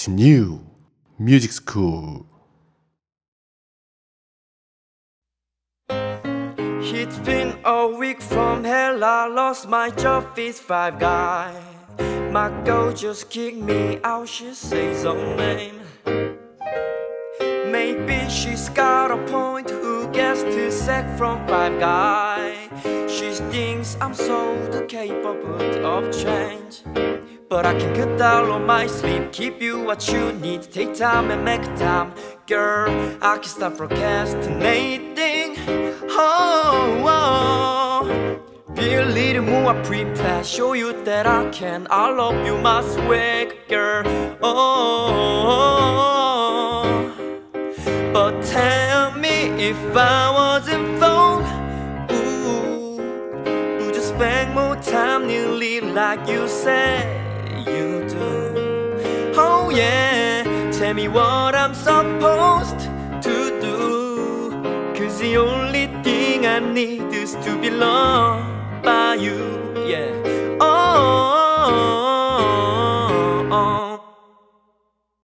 It's new music school. It's been a week from hell. I lost my job with five guys. My girl just kicked me out. She says her name. Maybe she's got a point. Who gets to sack from five guys? She thinks I'm so capable of change. But I can cut down on my sleep, keep you what you need. Take time and make time, girl. I can stop procrastinating. Oh, oh. Be a little more prepared, show you that I can. I love you, my swag, girl. Oh, but tell me if I wasn't phone. Ooh, would you spend more time nearly like you said? You do. Oh yeah, tell me what I'm supposed to do. Cause the only thing I need is to be